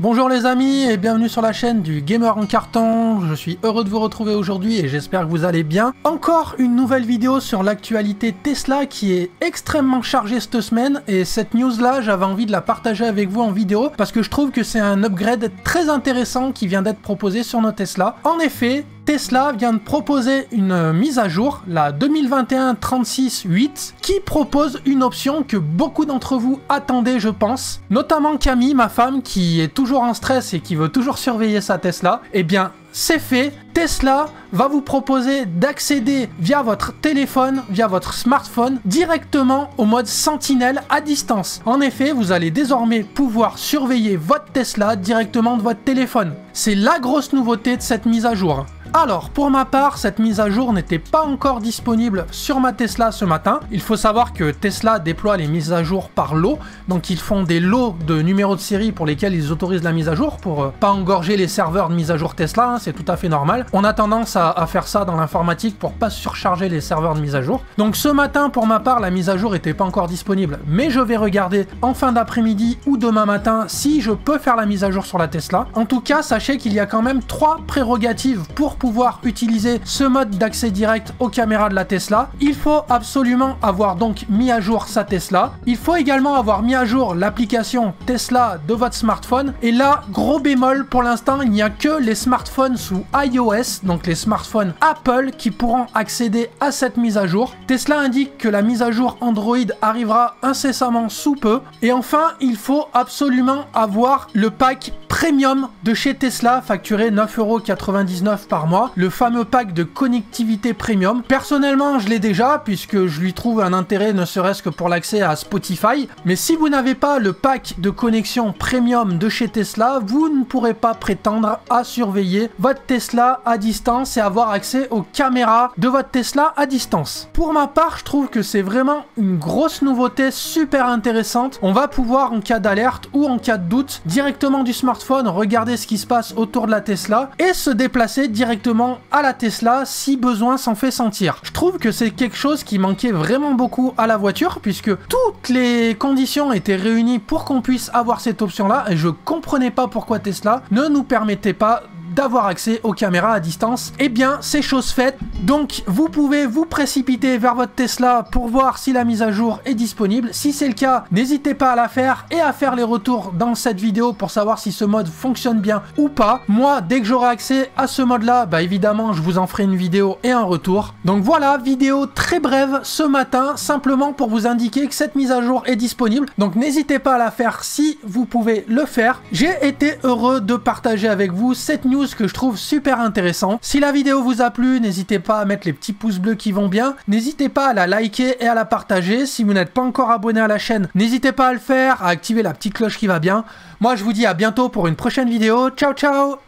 Bonjour les amis et bienvenue sur la chaîne du Gamer en carton. Je suis heureux de vous retrouver aujourd'hui et j'espère que vous allez bien. Encore une nouvelle vidéo sur l'actualité Tesla qui est extrêmement chargée cette semaine et cette news là j'avais envie de la partager avec vous en vidéo parce que je trouve que c'est un upgrade très intéressant qui vient d'être proposé sur nos Tesla. En effet, Tesla vient de proposer une mise à jour, la 2021-36-8, qui propose une option que beaucoup d'entre vous attendaient, je pense. Notamment Camille, ma femme, qui est toujours en stress et qui veut toujours surveiller sa Tesla. Eh bien, c'est fait. Tesla va vous proposer d'accéder via votre téléphone, via votre smartphone, directement au mode sentinelle à distance. En effet, vous allez désormais pouvoir surveiller votre Tesla directement de votre téléphone. C'est la grosse nouveauté de cette mise à jour. Alors, pour ma part, cette mise à jour n'était pas encore disponible sur ma Tesla ce matin. Il faut savoir que Tesla déploie les mises à jour par lot, donc ils font des lots de numéros de série pour lesquels ils autorisent la mise à jour pour euh, pas engorger les serveurs de mise à jour Tesla, hein, c'est tout à fait normal. On a tendance à, faire ça dans l'informatique pour pas surcharger les serveurs de mise à jour. Donc ce matin, pour ma part, la mise à jour n'était pas encore disponible, mais je vais regarder en fin d'après-midi ou demain matin si je peux faire la mise à jour sur la Tesla. En tout cas, sachez qu'il y a quand même trois prérogatives pour pouvoir utiliser ce mode d'accès direct aux caméras de la Tesla, il faut absolument avoir donc mis à jour sa Tesla. Il faut également avoir mis à jour l'application Tesla de votre smartphone. Et là, gros bémol, pour l'instant, il n'y a que les smartphones sous iOS, donc les smartphones Apple, qui pourront accéder à cette mise à jour. Tesla indique que la mise à jour Android arrivera incessamment sous peu. Et enfin, il faut absolument avoir le pack premium de chez Tesla, facturé 9,99€ par mois, le fameux pack de connectivité premium. Personnellement, je l'ai déjà, puisque je lui trouve un intérêt ne serait-ce que pour l'accès à Spotify. Mais si vous n'avez pas le pack de connexion premium de chez Tesla, vous ne pourrez pas prétendre à surveiller votre Tesla à distance et avoir accès aux caméras de votre Tesla à distance. Pour ma part, je trouve que c'est vraiment une grosse nouveauté super intéressante. On va pouvoir, en cas d'alerte ou en cas de doute, directement du smartphone regarder ce qui se passe autour de la Tesla et se déplacer directement à la Tesla si besoin s'en fait sentir. Je trouve que c'est quelque chose qui manquait vraiment beaucoup à la voiture puisque toutes les conditions étaient réunies pour qu'on puisse avoir cette option là et je comprenais pas pourquoi Tesla ne nous permettait pas d'avoir accès aux caméras à distance. Eh bien, c'est chose faite. Donc, vous pouvez vous précipiter vers votre Tesla pour voir si la mise à jour est disponible. Si c'est le cas, n'hésitez pas à la faire et à faire les retours dans cette vidéo pour savoir si ce mode fonctionne bien ou pas. Moi, dès que j'aurai accès à ce mode-là, bah évidemment, je vous en ferai une vidéo et un retour. Donc voilà, vidéo très brève ce matin, simplement pour vous indiquer que cette mise à jour est disponible. Donc n'hésitez pas à la faire si vous pouvez le faire. J'ai été heureux de partager avec vous cette que je trouve super intéressant. Si la vidéo vous a plu, n'hésitez pas à mettre les petits pouces bleus qui vont bien. N'hésitez pas à la liker et à la partager. Si vous n'êtes pas encore abonné à la chaîne, n'hésitez pas à le faire, à activer la petite cloche qui va bien. Moi, je vous dis à bientôt pour une prochaine vidéo. Ciao, ciao